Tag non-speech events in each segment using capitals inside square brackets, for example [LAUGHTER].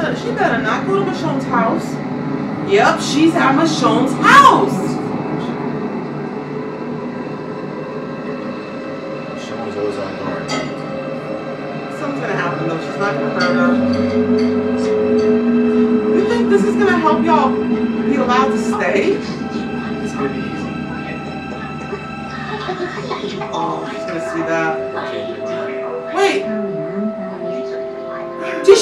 She better not go to Michonne's house. Yep, she's at Michonne's house. Sean's always on guard. Something's gonna happen though. She's not gonna hurt her. You think this is gonna help y'all be allowed to stay? It's gonna be easy. Oh, she's gonna see that.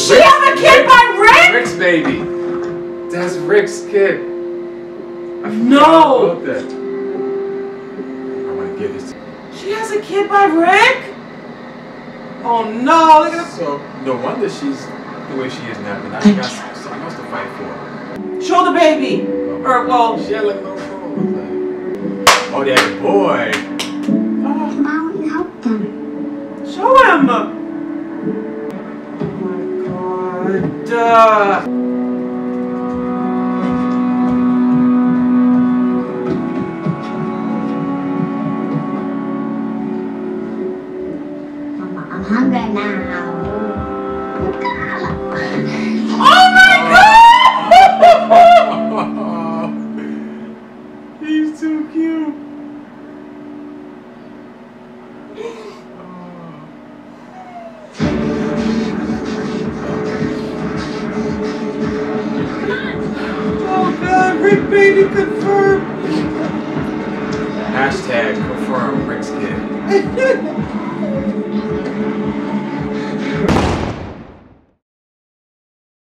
She have a kid by Rick? Rick's baby. That's Rick's kid. I forgot No. about that. I want to give this. She has a kid by Rick? Oh no, look at her. So no wonder she's the way she is now. But now she got something else to fight for. Show the baby. Oh. Or, well, She had like a little phone. Oh, that boy. Uh, Mama, I'm hungry now. Rick baby confirmed. Hashtag confirm Rick's kid. [LAUGHS]